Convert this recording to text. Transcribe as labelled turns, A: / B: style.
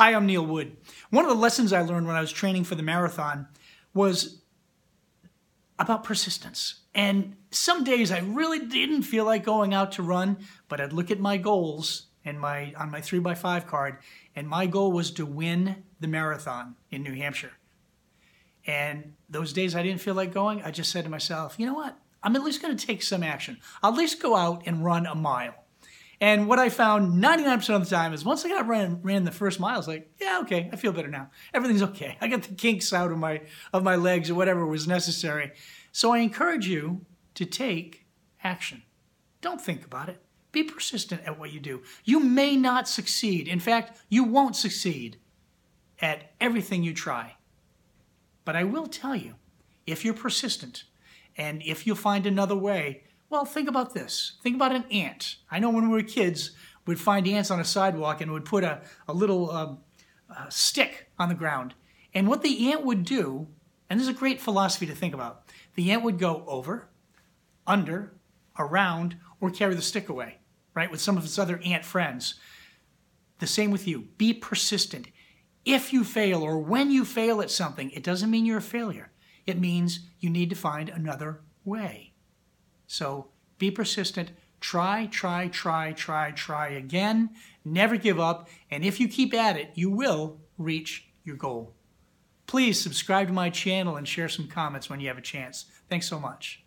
A: Hi, I'm Neil Wood. One of the lessons I learned when I was training for the marathon was about persistence. And some days I really didn't feel like going out to run, but I'd look at my goals and my on my 3 by 5 card and my goal was to win the marathon in New Hampshire. And those days I didn't feel like going, I just said to myself, "You know what? I'm at least going to take some action. I'll at least go out and run a mile." And what I found 99% of the time is once I got ran, ran the first mile, I was like, yeah, okay, I feel better now. Everything's okay. I got the kinks out of my of my legs or whatever was necessary. So I encourage you to take action. Don't think about it. Be persistent at what you do. You may not succeed. In fact, you won't succeed at everything you try. But I will tell you, if you're persistent and if you find another way, well, think about this. Think about an ant. I know when we were kids, we'd find ants on a sidewalk and would put a, a little uh, uh, stick on the ground. And what the ant would do, and this is a great philosophy to think about, the ant would go over, under, around, or carry the stick away, right, with some of its other ant friends. The same with you. Be persistent. If you fail or when you fail at something, it doesn't mean you're a failure. It means you need to find another way. So be persistent. Try, try, try, try, try again. Never give up. And if you keep at it, you will reach your goal. Please subscribe to my channel and share some comments when you have a chance. Thanks so much.